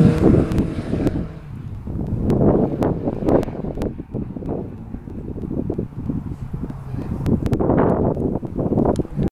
よし。